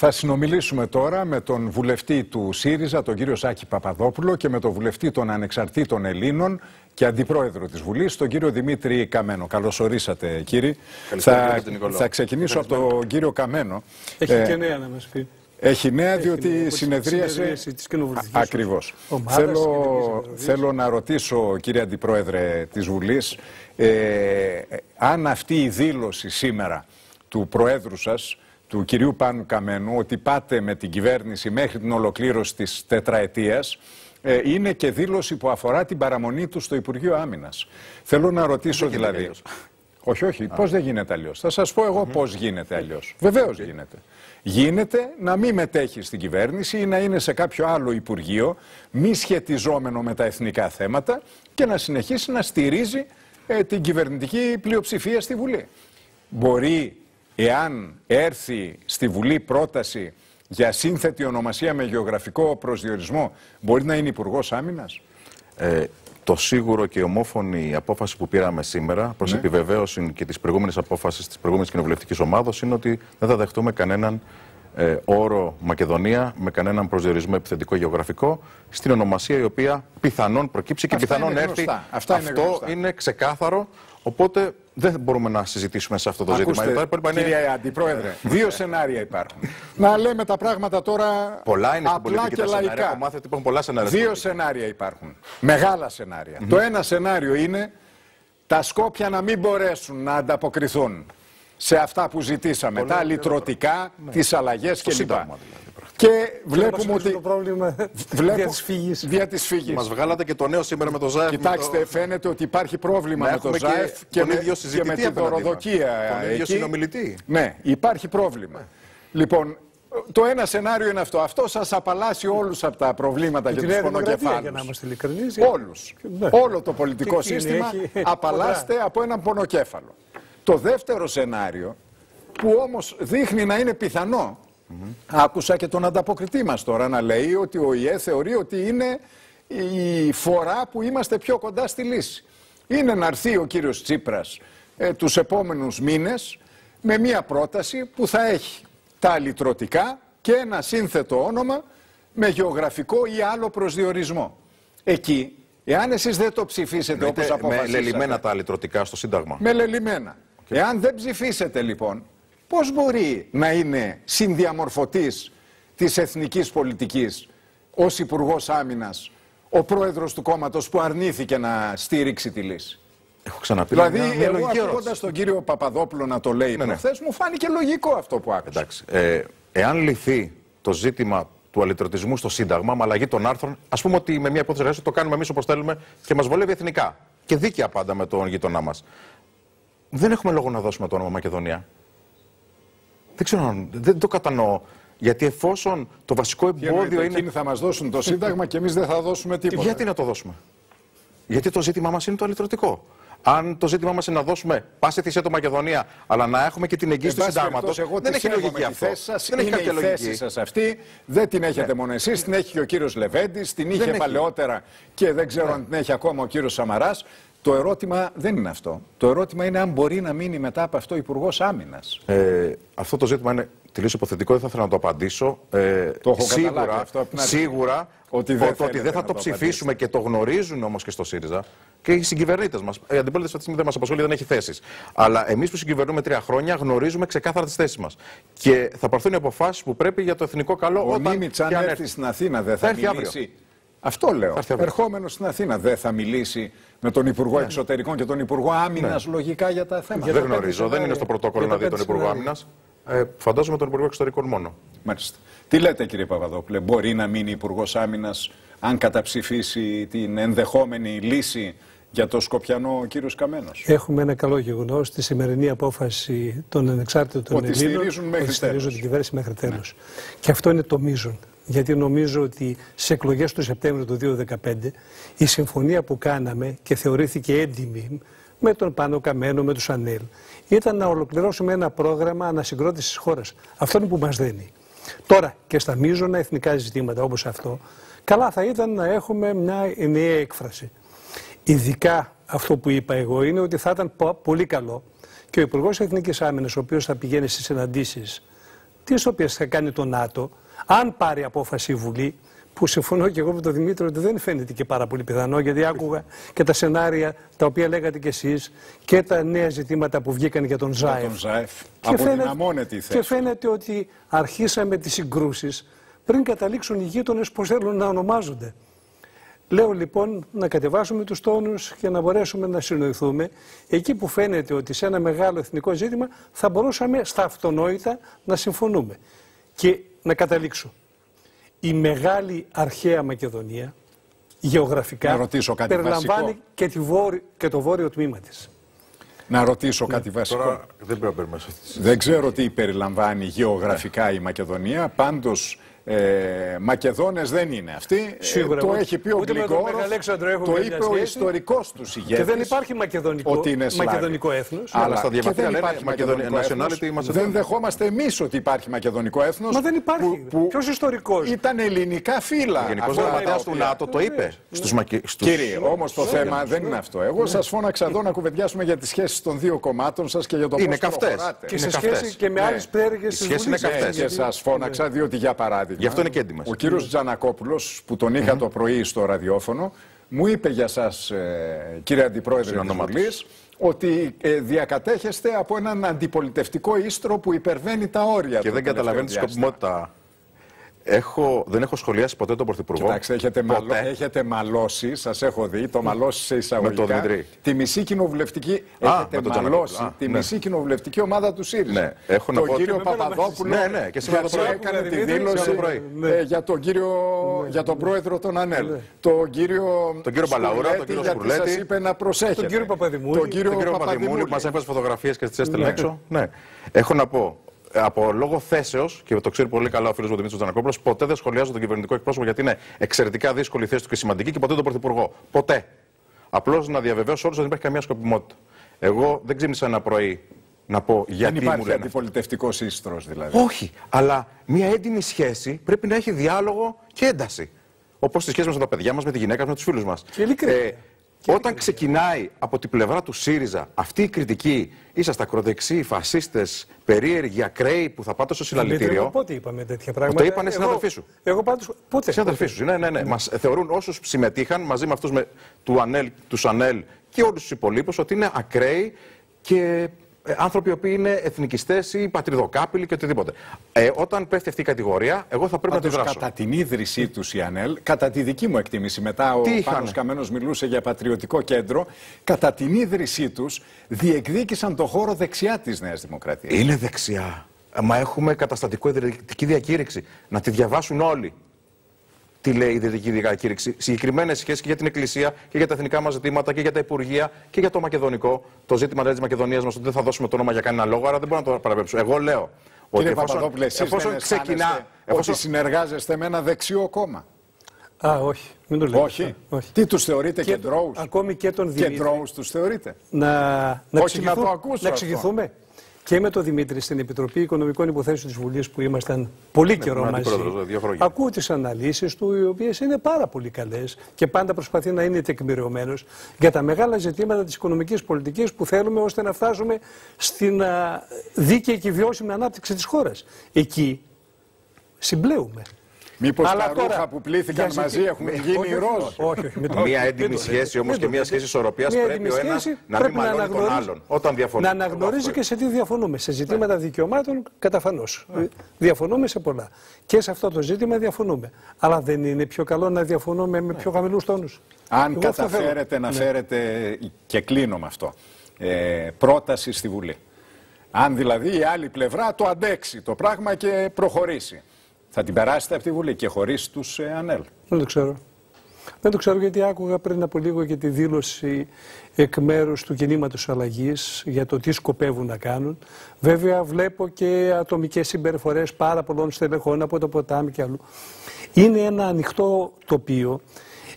Θα συνομιλήσουμε τώρα με τον βουλευτή του ΣΥΡΙΖΑ, τον κύριο Σάκη Παπαδόπουλο και με τον βουλευτή των Ανεξαρτήτων Ελλήνων και αντιπρόεδρο της Βουλής, τον κύριο Δημήτρη Καμένο. Καλώς ορίσατε κύριε. Θα, θα ξεκινήσω από τον κύριο Καμένο. Έχει ε, και νέα να μας πει. Έχει νέα διότι συνεδρίασε. Ακριβώς. Θέλω, θέλω να ρωτήσω, κύριε Αντιπρόεδρε της Βουλής, ε, αν αυτή η δήλωση σήμερα του Προέδρου σας του κυρίου Πάνου Καμένου ότι πάτε με την κυβέρνηση μέχρι την ολοκλήρωση της τετραετίας ε, είναι και δήλωση που αφορά την παραμονή του στο Υπουργείο Άμυνας. Θέλω να ρωτήσω δηλαδή... Όχι, όχι. Πώς δεν γίνεται αλλιώς; Θα σας πω εγώ mm -hmm. πώς γίνεται αλλιώς. Βεβαίως γίνεται. Γίνεται να μην μετέχει στην κυβέρνηση ή να είναι σε κάποιο άλλο Υπουργείο, μη σχετιζόμενο με τα εθνικά θέματα και να συνεχίσει να στηρίζει ε, την κυβερνητική πλειοψηφία στη Βουλή. Μπορεί εάν έρθει στη Βουλή πρόταση για σύνθετη ονομασία με γεωγραφικό προσδιορισμό, μπορεί να είναι Υπουργός Άμυνας; Ε, το σίγουρο και η ομόφωνη απόφαση που πήραμε σήμερα, προς ναι. επιβεβαίωση και της προηγούμενης απόφασης της προηγούμενης κοινοβουλευτικής ομάδα, είναι ότι δεν θα δεχτούμε κανέναν ε, όρο Μακεδονία με κανέναν προσδιορισμό επιθετικό γεωγραφικό στην ονομασία η οποία πιθανόν προκύψει και Αυτά πιθανόν έρθει. Αυτά Αυτό είναι, είναι ξεκάθαρο. Οπότε δεν μπορούμε να συζητήσουμε σε αυτό το Ακούστε, ζήτημα. Ακούστε, Κύριε Αντιπρόεδρε, δύο σενάρια υπάρχουν. να λέμε τα πράγματα τώρα πολλά είναι απλά και λαϊκά. Έχω μάθει ότι υπάρχουν πολλά σενάρια. Δύο σενάρια υπάρχουν. Μεγάλα σενάρια. Το ένα σενάριο είναι τα Σκόπια να μην μπορέσουν να ανταποκριθούν σε αυτά που ζητήσαμε. τα λυτρωτικά, ναι. τις αλλαγές κλπ. Δηλαδή. Και βλέπουμε ότι. Το πρόβλημα βλέπω... δια της φύγη. Δια της φύγης. Μας βγάλατε και το νέο σήμερα με το ΖΑΕΦ. Κοιτάξτε, το... φαίνεται ότι υπάρχει πρόβλημα με το ΖΑΕΦ και, και, με, και με την δωροδοκία. Τον ίδιο συνομιλητή. Ναι, υπάρχει πρόβλημα. Λοιπόν, το ένα σενάριο είναι αυτό. Αυτό σας απαλλάσσει όλους από τα προβλήματα και, τους πονοκεφάλους. Για να είμαστε ειλικρινείς. Όλους. Ναι. Όλο το πολιτικό σύστημα απαλλάσσεται από έναν πονοκέφαλο. Το δεύτερο σενάριο, που όμως δείχνει να είναι πιθανό, άκουσα και τον ανταποκριτή μας τώρα να λέει ότι ο ΙΕ θεωρεί ότι είναι η φορά που είμαστε πιο κοντά στη λύση. Είναι να έρθει ο κύριος Τσίπρας ε, τους επόμενους μήνες με μία πρόταση που θα έχει τα αλυτρωτικά και ένα σύνθετο όνομα με γεωγραφικό ή άλλο προσδιορισμό. Εκεί, εάν εσείς δεν το ψηφίσετε όπως αποφασίσατε... Με λελιμένα τα αλυτρωτικά στο Σύνταγμα. Με λελιμένα. Εάν δεν ψηφίσετε λοιπόν, πώς μπορεί να είναι συνδιαμορφωτής της εθνικής πολιτικής ως υπουργός Άμυνας ο πρόεδρος του κόμματος που αρνήθηκε να στήριξει τη λύση; Έχω ξαναπεί. Δηλαδή, μια, εγώ ακούγοντα τον κύριο Παπαδόπουλο να το λέει ναι, ναι. μου φάνηκε λογικό αυτό που άκουσα. Εντάξει. Ε, εάν λυθεί το ζήτημα του αλυτρωτισμού στο Σύνταγμα με αλλαγή των άρθρων, ας πούμε ότι με μια υπόθεση το κάνουμε εμείς όπως θέλουμε και μας βολεύει εθνικά. Και δίκαια πάντα με τον γείτονά μας δεν έχουμε λόγο να δώσουμε το όνομα Μακεδονία. Δεν ξέρω, δεν το κατανοώ. Γιατί εφόσον το βασικό εμπόδιο είναι. Εκείνοι θα μας δώσουν το Σύνταγμα και εμείς δεν θα δώσουμε τίποτα. Γιατί να το δώσουμε; Γιατί το ζήτημά μας είναι το αλυτρωτικό. Αν το ζήτημά μας είναι να δώσουμε πάση θυσία το Μακεδονία, αλλά να έχουμε και την εγγύηση του συντάγματος. Δεν έχει λογική αυτό. δεν έχει κάποια λογική. Η θέση σας αυτή δεν την έχετε ναι. μόνο εσείς, την έχει και ο κύριος Λεβέντης, την είχε παλαιότερα και δεν ξέρω ναι. αν την έχει ακόμα ο κύριος Σαμαράς. Το ερώτημα δεν είναι αυτό. Το ερώτημα είναι αν μπορεί να μείνει μετά από αυτό υπουργός άμυνας. Ε, αυτό το ζήτημα είναι τελείως υποθετικό, δεν θα ήθελα να το απαντήσω. Ε, το έχω σίγουρα, αυτό σίγουρα ότι δεν, ότι, ότι δεν θα το, ψηφίσουμε και το γνωρίζουν όμως και στο ΣΥΡΙΖΑ και οι συγκυβερνήτες μας. Η αντιπολίτευση αυτή τη στιγμή δεν μας απασχολεί, δεν έχει θέσεις. Αλλά εμείς που συγκυβερνούμε τρία χρόνια γνωρίζουμε ξεκάθαρα τις θέσεις μας. Και θα πάρθουν οι αποφάσεις που πρέπει για το εθνικό καλό. Ο όταν Νίμιτς, αν έρθει στην Αθήνα, δεν θα, θα μιλήσει. Αύριο. Αυτό λέω. Ερχόμενος στην Αθήνα δεν θα μιλήσει με τον Υπουργό ναι. Εξωτερικών και τον Υπουργό Άμυνας ναι. λογικά για τα θέματα. Δεν γνωρίζω, δεν είναι στο πρωτόκολλο να δει τον Υπουργό Άμυνας. Ε, φαντάζομαι τον Υπουργό Εξωτερικών μόνο. Μάλιστα. Τι λέτε κύριε Παπαδόπουλε, μπορεί να μείνει Υπουργός Άμυνας αν καταψηφίσει την ενδεχόμενη λύση για το Σκοπιανό ο κύριος Καμένος; Έχουμε ένα καλό γεγονός στη σημερινή απόφαση των ανεξάρτητων των Ελλήνων στηρίζουν μέχρι ότι στηρίζουν την κυβέρνηση μέχρι τέλος. Ναι. Και αυτό είναι το μείζον γιατί νομίζω ότι σε εκλογές του Σεπτέμβριο του 2015 η συμφωνία που κάναμε και θεωρήθηκε έντιμη με τον Πάνο Καμένο, με τους ΑΝΕΛ, ήταν να ολοκληρώσουμε ένα πρόγραμμα ανασυγκρότησης της χώρας. Αυτό είναι που μας δένει. Τώρα και στα μείζωνα εθνικά ζητήματα όπως αυτό, καλά θα ήταν να έχουμε μια νέα έκφραση. Ειδικά αυτό που είπα εγώ είναι ότι θα ήταν πολύ καλό και ο Υπουργός Εθνικής Άμυνας, ο οποίος θα πηγαίνει στις συναντήσεις τις οποίες θα κάνει το ΝΑΤΟ, αν πάρει απόφαση η Βουλή, που συμφωνώ και εγώ με τον Δημήτρη ότι δεν φαίνεται και πάρα πολύ πιθανό, γιατί άκουγα και τα σενάρια τα οποία λέγατε κι εσείς και τα νέα ζητήματα που βγήκαν για τον Ζάεφ. τον Ζάεφ. Και, φαίνεται, η και φαίνεται ότι αρχίσαμε τις συγκρούσεις πριν καταλήξουν οι γείτονες πώς θέλουν να ονομάζονται. Λέω λοιπόν να κατεβάσουμε τους τόνους και να μπορέσουμε να συνοηθούμε εκεί που φαίνεται ότι σε ένα μεγάλο εθνικό ζήτημα θα μπορούσαμε στα αυτονόητα να συμφωνούμε. Και να καταλήξω. Η μεγάλη αρχαία Μακεδονία γεωγραφικά ρωτήσω κάτι περιλαμβάνει και, τη και το βόρειο τμήμα της. Να ρωτήσω ναι. κάτι βασικό. Τώρα δεν, πρέπει να δεν ξέρω τι περιλαμβάνει γεωγραφικά η Μακεδονία, πάντως ε, Μακεδόνες δεν είναι αυτοί. Ε, Σίγουρα, το έχει πει ο Γλυκόροφ. Το είπε ο ιστορικός τους ηγέτης. Και δεν υπάρχει μακεδονικό, ότι είναι μακεδονικό έθνος. Αλλά στα διαβατήρια λένε μακεδονικό nationality Δεν δεχόμαστε εμείς ότι υπάρχει μακεδονικό έθνος. Μα δεν υπάρχει. Ποιος ιστορικός; Ήταν ελληνικά φύλλα. Ο Γενικός Γραμματέας του ΝΑΤΟ το είπε. Κύριε, όμως το θέμα δεν είναι αυτό. Εγώ σας φώναξα εδώ να κουβεντιάσουμε για τις σχέσεις των δύο κομμάτων σας και για το πώς. Είναι καυτέ. Και σε σχέση και με άλλες πτέρυγες της Βουλής. Και σας φώναξα διότι για παράδειγμα. Γι' αυτό είναι και έντιμα. Ο κύριος Τζανακόπουλος, που τον είχα το πρωί στο ραδιόφωνο, μου είπε για σας, ε, κύριε Αντιπρόεδρε της Βουλής, ότι ε, διακατέχεστε από έναν αντιπολιτευτικό ίστρο που υπερβαίνει τα όρια. Και δεν καταλαβαίνεις τη σκοπιμότητα Έχω, δεν έχω σχολιάσει ποτέ τον Πρωθυπουργό. Κοιτάξτε, έχετε, μαλώ, έχετε μαλώσει, σας έχω δει, το μαλώσει σε εισαγωγικά. Με τον Τη μισή κοινοβουλευτική. Α, έχετε με μαλώσει Α, τη ναι. μισή κοινοβουλευτική ομάδα του ΣΥΡΙΖΑ. Ναι, έχω τον να κύριο Παπαδόπουλο. Ναι, ναι, και σήμερα το έκανε τη δήλωση ε, για τον κύριο, για τον πρόεδρο των ΑΝΕΛ. Τον κύριο, τον κύριο Μπαλαούρα, τον κύριο Σκουρλέτη. Σας είπε να προσέχετε. Τον κύριο Παπαδημούλη. Τον κύριο Παπαδημούλη που μας έβαζε φωτογραφίες και τις έστελνε έξω. Έχω να πω από λόγω θέσεως, και το ξέρει πολύ καλά ο φίλος μου Δημήτρη Τζανακόπουλος, ποτέ δεν σχολιάζω τον κυβερνητικό εκπρόσωπο γιατί είναι εξαιρετικά δύσκολη η θέση του και σημαντική και ποτέ τον Πρωθυπουργό. Ποτέ. Απλώς να διαβεβαίωσω όλους ότι δεν υπάρχει καμία σκοπιμότητα. Εγώ δεν ξύπνησα ένα πρωί να πω γιατί δεν υπάρχει μου λένε. αντιπολιτευτικός σύστρο δηλαδή. Όχι. Αλλά μια έντιμη σχέση πρέπει να έχει διάλογο και ένταση. Όπως τη σχέση μας με τα παιδιά μας, με τη γυναίκα μας, με τους φίλους μας. Ε, όταν ξεκινάει από την πλευρά του ΣΥΡΙΖΑ αυτή η κριτική, είσαστε ακροδεξιοί, φασίστες, περίεργοι, ακραίοι που θα πάτε στο συλλαλητήριο. Πότε είπαμε τέτοια πράγματα. Το είπανε συναδελφοί σου. Εγώ πάντω. Πότε; Συναδελφοί σου. Ναι, ναι, ναι. Μας θεωρούν όσους συμμετείχαν μαζί με αυτούς του ΑΝΕΛ, τους ΑΝΕΛ και όλους τους υπολείπους ότι είναι ακραίοι και ε, άνθρωποι οι οποίοι είναι εθνικιστές ή πατριδοκάπηλοι και οτιδήποτε. Ε, όταν πέφτει αυτή η κατηγορία, εγώ θα πρέπει Πάντως, να τη δράσω. Κατά την ίδρυσή τους η ΑΝΕΛ, κατά τη δική μου εκτίμηση, μετά ο Πάνος Καμένος μιλούσε για πατριωτικό κέντρο, κατά την ίδρυσή τους διεκδίκησαν το χώρο δεξιά της Νέας Δημοκρατίας. Είναι δεξιά. Μα έχουμε καταστατικό ιδρυτική διακήρυξη. Να τη διαβάσουν όλοι τι λέει η Ιδρυτική Διακήρυξη. Συγκεκριμένες σχέσεις και για την Εκκλησία και για τα εθνικά μας ζητήματα και για τα Υπουργεία και για το Μακεδονικό. Το ζήτημα δηλαδή, της Μακεδονίας μας ότι δεν θα δώσουμε το όνομα για κανένα λόγο, άρα δεν μπορώ να το παραπέμψω. Εγώ λέω ότι εφόσον, εφόσον ξεκινά. Εφόσον... Ότι συνεργάζεστε με ένα δεξιό κόμμα; Α, όχι. Μην το λέτε. Όχι. όχι. Τι τους θεωρείτε και, κεντρώου. Ακόμη και τον Δημήτρη. Κεντρώου τους θεωρείτε; Να, να, όχι να το ακούσω. Να εξηγηθούμε; Και με τον Δημήτρη στην Επιτροπή Οικονομικών Υποθέσεων της Βουλής που ήμασταν πολύ ναι, καιρό μαζί. Ακούω τις αναλύσεις του, οι οποίες είναι πάρα πολύ καλές και πάντα προσπαθεί να είναι τεκμηριωμένος για τα μεγάλα ζητήματα της οικονομικής πολιτικής που θέλουμε ώστε να φτάσουμε στην δίκαιη και βιώσιμη ανάπτυξη της χώρας. Εκεί συμπλέουμε. Μήπως τα τώρα, ρούχα που πλήθηκαν μαζί έχουν γίνει ροζ; Όχι, όχι. Μία έντιμη σχέση όμως και μία σχέση ισορροπίας πρέπει ο ένας να μην μαλώνει τον άλλον. Όταν διαφωνούμε. Να αναγνωρίζει και σε τι διαφωνούμε. Σε ζητήματα δικαιωμάτων καταφανώς. Διαφωνούμε σε πολλά. Και σε αυτό το ζήτημα διαφωνούμε. Αλλά δεν είναι πιο καλό να διαφωνούμε με πιο χαμηλούς τόνους. Αν καταφέρετε να ναι. φέρετε. Και κλείνω με αυτό. Ε, πρόταση στη Βουλή. Αν δηλαδή η άλλη πλευρά το αντέξει το πράγμα και προχωρήσει. Θα την περάσετε από τη Βουλή και χωρίς τους ε, ΑΝΕΛ. Δεν το ξέρω. Δεν το ξέρω γιατί άκουγα πριν από λίγο και τη δήλωση εκ μέρους του κινήματος αλλαγής για το τι σκοπεύουν να κάνουν. Βέβαια, βλέπω και ατομικές συμπεριφορές πάρα πολλών στελεχών από το ποτάμι και αλλού. Είναι ένα ανοιχτό τοπίο.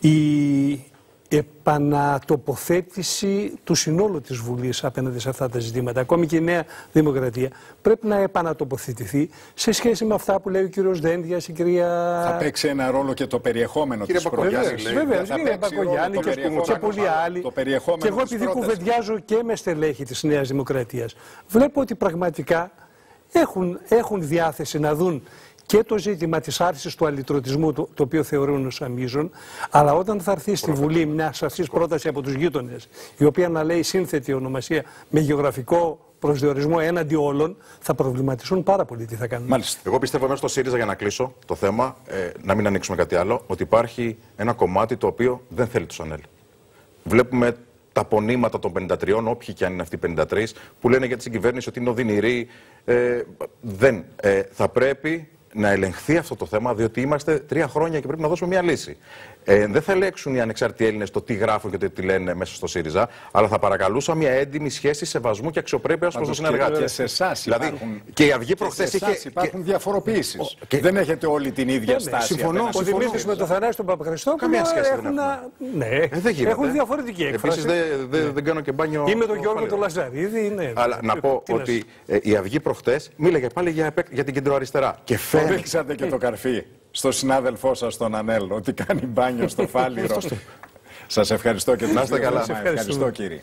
Η επανατοποθέτηση του συνόλου της Βουλής απέναντι σε αυτά τα ζητήματα. Ακόμη και η Νέα Δημοκρατία πρέπει να επανατοποθετηθεί σε σχέση με αυτά που λέει ο κύριος Δέντιας, η κυρία... Θα παίξει ένα ρόλο και το περιεχόμενο κύριε της προγιάννης. Βέβαια, κύριε Μπακογιάννη και, και πολλοί άλλοι. Και εγώ επειδή κουβεντιάζω και με στελέχη της Νέας Δημοκρατίας, βλέπω ότι πραγματικά έχουν, έχουν διάθεση να δουν και το ζήτημα της άρσης του αλυτρωτισμού, το, το οποίο θεωρούν ως αμίζων, αλλά όταν θα έρθει στη Βουλή μια σαφής πρόταση από τους γείτονες, η οποία να λέει σύνθετη ονομασία με γεωγραφικό προσδιορισμό έναντι όλων, θα προβληματιστούν πάρα πολύ τι θα κάνουν. Μάλιστα. Εγώ πιστεύω μέσα στο ΣΥΡΙΖΑ για να κλείσω το θέμα, ε, να μην ανοίξουμε κάτι άλλο, ότι υπάρχει ένα κομμάτι το οποίο δεν θέλει τους Σανέλ. Βλέπουμε τα πονήματα των 53, όποιοι και αν είναι αυτοί οι 53, που λένε για την κυβέρνηση ότι είναι οδυνηροί. Ε, δεν. Ε, θα πρέπει να ελεγχθεί αυτό το θέμα, διότι είμαστε τρία χρόνια και πρέπει να δώσουμε μια λύση. Ε, δεν θα ελέγξουν οι ανεξάρτητοι Έλληνες το τι γράφουν και το τι λένε μέσα στο ΣΥΡΙΖΑ, αλλά θα παρακαλούσα μια έντιμη σχέση σεβασμού και αξιοπρέπεια προς τον συνεργάτη. Και σε εσάς δηλαδή, υπάρχουν. Και η Αυγή προχθές είχε. Υπάρχουν και... διαφοροποιήσει. Και... Δεν έχετε όλη την ίδια στάση. Συμφωνώ. Ο Δημήτρης με το Θανάσι τον Παπαχριστό. Καμία σχέση δεν έχουν. Ναι, ε, δεν έχουν διαφορετική έκφραση. Επίση δεν ναι. κάνω και μπάνιο. Ή με τον Γιώργο τον Λαζαρίδη. Ναι. Αλλά να πω ότι ε, η Αυγή προχθές μίλαγε πάλι για την κεντροαριστερά. Και φαίνεται και το καρφί στο συνάδελφό σας τον Ανέλ ότι κάνει μπάνιο στο φάληρο. Σας ευχαριστώ και την καλά. Ευχαριστώ κύριε.